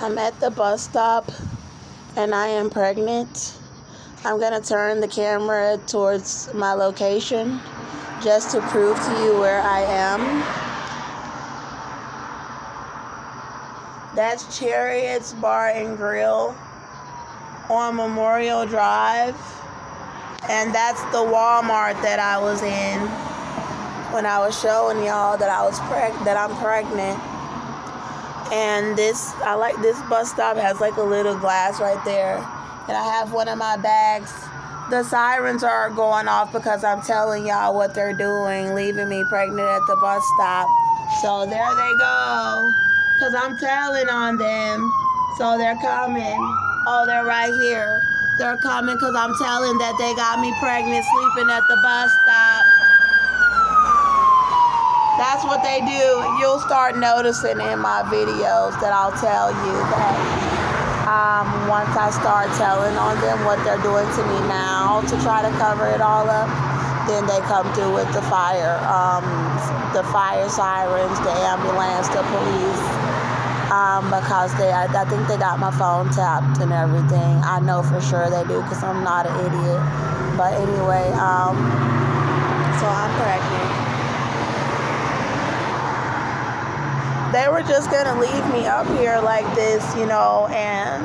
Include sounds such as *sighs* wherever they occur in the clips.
I'm at the bus stop and I am pregnant. I'm going to turn the camera towards my location just to prove to you where I am. That's Chariots Bar and Grill on Memorial Drive. And that's the Walmart that I was in when I was showing y'all that I was preg- that I'm pregnant and this I like this bus stop has like a little glass right there. And I have one of my bags. The sirens are going off because I'm telling y'all what they're doing leaving me pregnant at the bus stop. So there they go. Because I'm telling on them. So they're coming. Oh they're right here. They're coming because I'm telling that they got me pregnant sleeping at the bus stop that's what they do. You'll start noticing in my videos that I'll tell you that um, once I start telling on them what they're doing to me now to try to cover it all up, then they come through with the fire, um, the fire sirens, the ambulance, the police. Um, because they, I, I, think they got my phone tapped and everything. I know for sure they do because I'm not an idiot. But anyway, um, so I'm pregnant. They were just gonna leave me up here like this, you know, and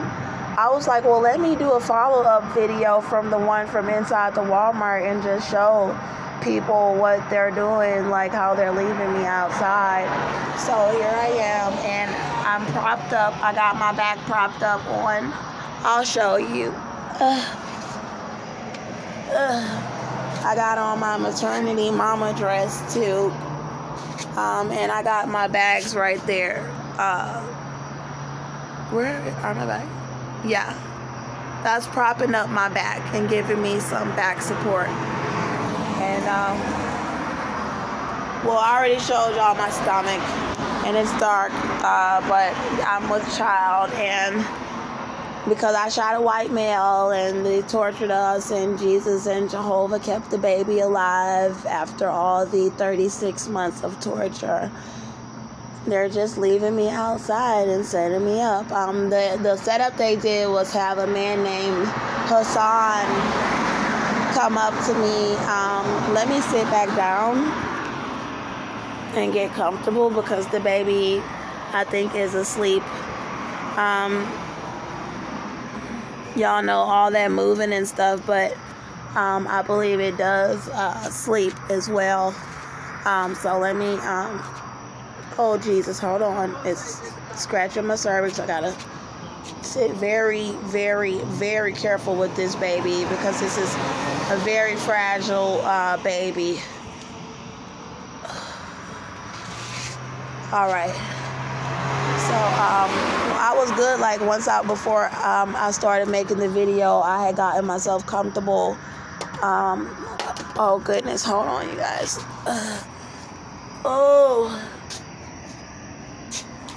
I was like, well, let me do a follow up video from the one from inside the Walmart and just show people what they're doing, like how they're leaving me outside. So here I am, and I'm propped up. I got my back propped up on. I'll show you. Uh, *sighs* uh, *sighs* I got on my maternity mama dress too. Um, and I got my bags right there. Uh, where are my bags? Yeah. That's propping up my back and giving me some back support. And, um, well, I already showed y'all my stomach and it's dark, uh, but I'm with child and because I shot a white male and they tortured us, and Jesus and Jehovah kept the baby alive after all the 36 months of torture. They're just leaving me outside and setting me up. Um, the, the setup they did was have a man named Hassan come up to me. Um, let me sit back down and get comfortable because the baby, I think, is asleep. Um, y'all know all that moving and stuff, but um, I believe it does uh, sleep as well. Um, so let me, um, oh Jesus, hold on. It's scratching my cervix. I gotta sit very, very, very careful with this baby because this is a very fragile uh, baby. *sighs* All right. So, um, I was good. Like once out before um, I started making the video, I had gotten myself comfortable. Um, oh goodness, hold on, you guys. *sighs* Oh,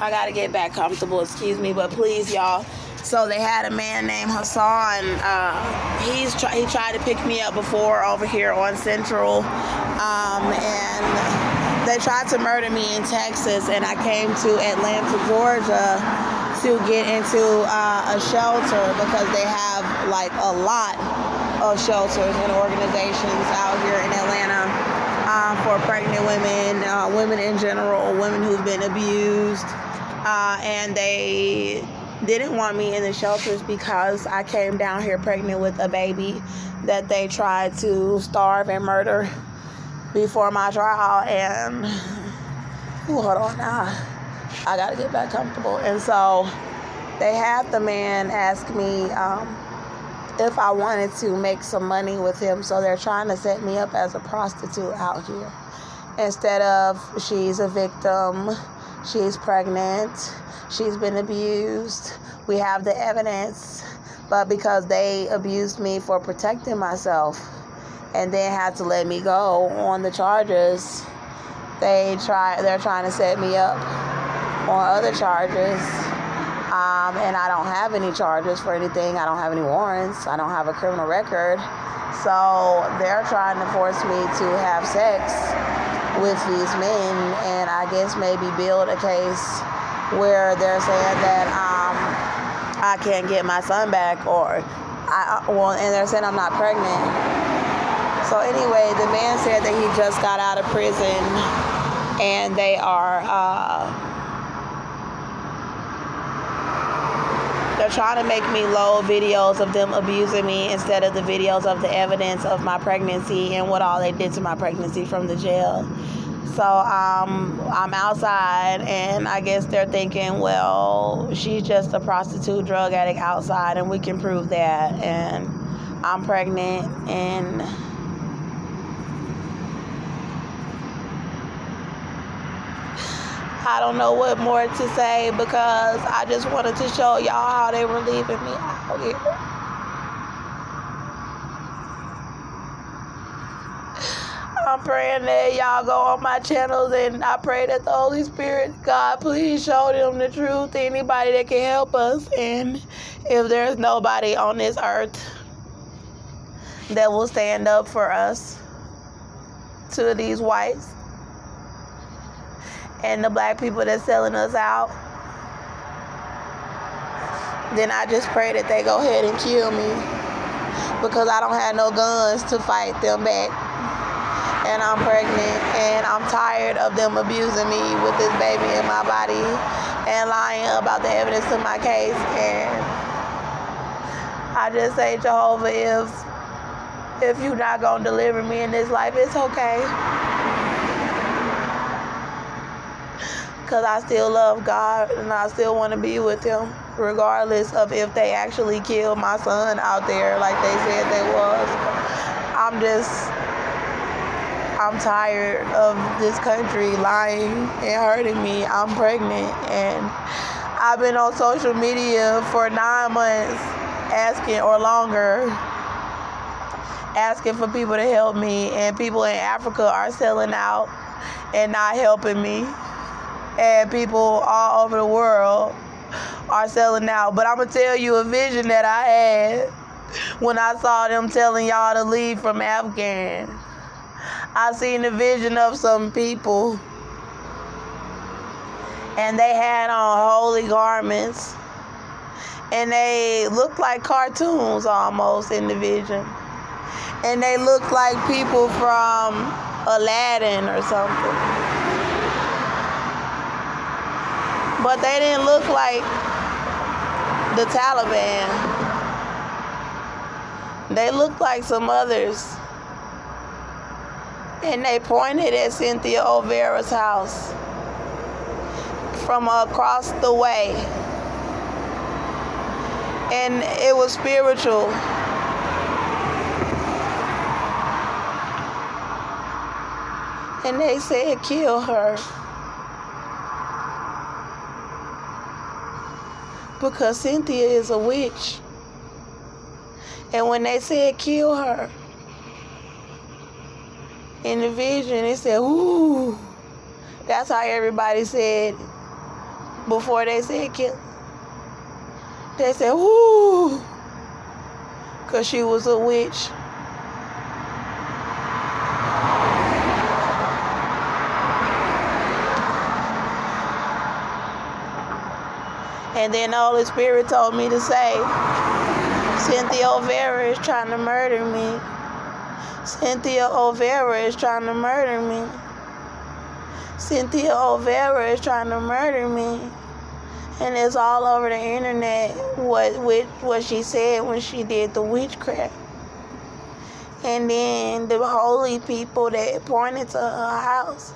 I gotta get back comfortable. Excuse me, but please, y'all. So they had a man named Hassan. Uh, he's he tried to pick me up before over here on Central, um, and they tried to murder me in Texas. And I came to Atlanta, Georgia to get into uh, a shelter because they have like a lot of shelters and organizations out here in Atlanta um, for pregnant women, uh, women in general, women who've been abused. Uh, and they didn't want me in the shelters because I came down here pregnant with a baby that they tried to starve and murder before my trial. And ooh, hold on now. I got to get back comfortable. And so they had the man ask me um, if I wanted to make some money with him. So they're trying to set me up as a prostitute out here. Instead of she's a victim, she's pregnant, she's been abused, we have the evidence. But because they abused me for protecting myself and then had to let me go on the charges, they try they're trying to set me up on other charges. Um, and I don't have any charges for anything. I don't have any warrants. I don't have a criminal record. So they're trying to force me to have sex with these men and I guess maybe build a case where they're saying that um, I can't get my son back, or I well, and they're saying I'm not pregnant. So anyway, the man said that he just got out of prison, and they are. Uh, they're trying to make me load videos of them abusing me instead of the videos of the evidence of my pregnancy and what all they did to my pregnancy from the jail. So um, I'm outside, and I guess they're thinking, well, she's just a prostitute, drug addict outside, and we can prove that. And I'm pregnant, and I don't know what more to say because I just wanted to show y'all how they were leaving me out here. I'm praying that y'all go on my channels and I pray that the Holy Spirit, God, please show them the truth. Anybody that can help us. And if there's nobody on this earth that will stand up for us to these whites and the black people that's selling us out, then I just pray that they go ahead and kill me. Because I don't have no guns to fight them back. And I'm pregnant and I'm tired of them abusing me with this baby in my body and lying about the evidence of my case. And I just say Jehovah if if you're not gonna deliver me in this life it's okay because I still love God and I still want to be with him regardless of if they actually killed my son out there like they said they was I'm just I'm tired of this country lying and hurting me. I'm pregnant and I've been on social media for nine months asking or longer asking for people to help me and people in Africa are selling out and not helping me and people all over the world are selling out but I'm gonna tell you a vision that I had when I saw them telling y'all to leave from Afghan I seen a vision of some people and they had on holy garments and they looked like cartoons almost in the vision. And they looked like people from Aladdin or something. But they didn't look like the Taliban. They looked like some others and they pointed at Cynthia Olvera's house from across the way. And it was spiritual. And they said, kill her. Because Cynthia is a witch. And when they said, kill her, in the vision, they said, ooh. That's how everybody said before they said kill. They said, ooh. Because she was a witch. And then the Holy Spirit told me to say, Cynthia Olvera is trying to murder me. Cynthia Olvera is trying to murder me. Cynthia Olvera is trying to murder me. And it's all over the internet what what she said when she did the witchcraft. And then the holy people that pointed to her house.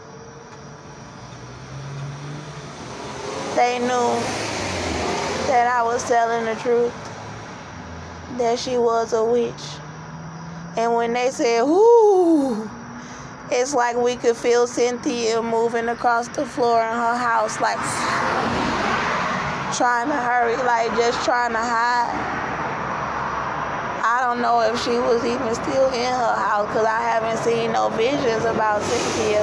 They knew that I was telling the truth. That she was a witch. And when they said, "Whoo," it's like we could feel Cynthia moving across the floor in her house, like trying to hurry, like just trying to hide. I don't know if she was even still in her house because I haven't seen no visions about Cynthia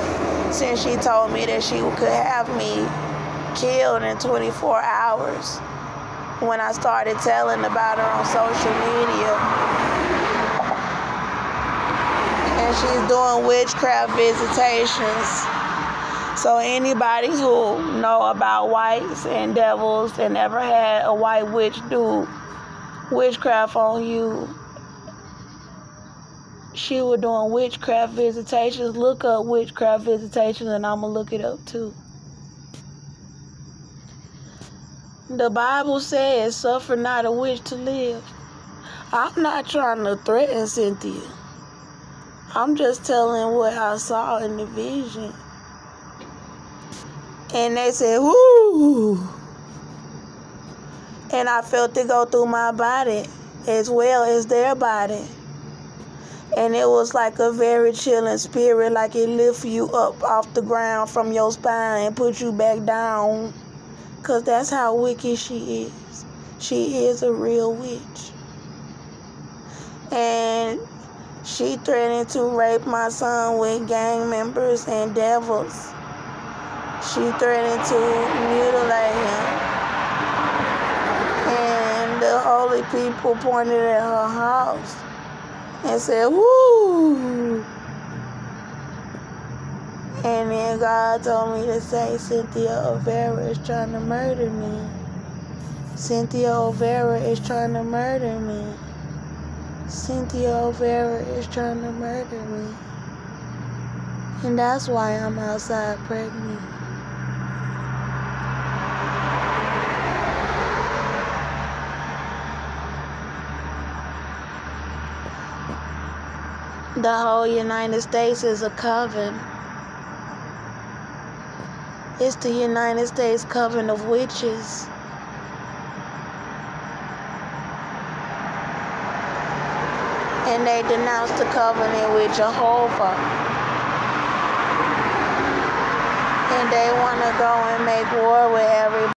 since she told me that she could have me killed in 24 hours when I started telling about her on social media and she's doing witchcraft visitations. So anybody who know about whites and devils and ever had a white witch do witchcraft on you, she was doing witchcraft visitations. Look up witchcraft visitations and I'm going to look it up too. The Bible says, suffer not a witch to live. I'm not trying to threaten Cynthia. I'm just telling what I saw in the vision. And they said, whoo. And I felt it go through my body as well as their body. And it was like a very chilling spirit, like it lift you up off the ground from your spine and put you back down. Because that's how wicked she is. She is a real witch. And she threatened to rape my son with gang members and devils. She threatened to mutilate him. And the holy people pointed at her house and said, Woo! And then God told me to say, Cynthia Olvera is trying to murder me. Cynthia Olvera is trying to murder me. Cynthia Olvera is trying to murder me. And that's why I'm outside pregnant. The whole United States is a coven. It's the United States coven of witches. And they denounced the covenant with Jehovah. And they want to go and make war with everybody.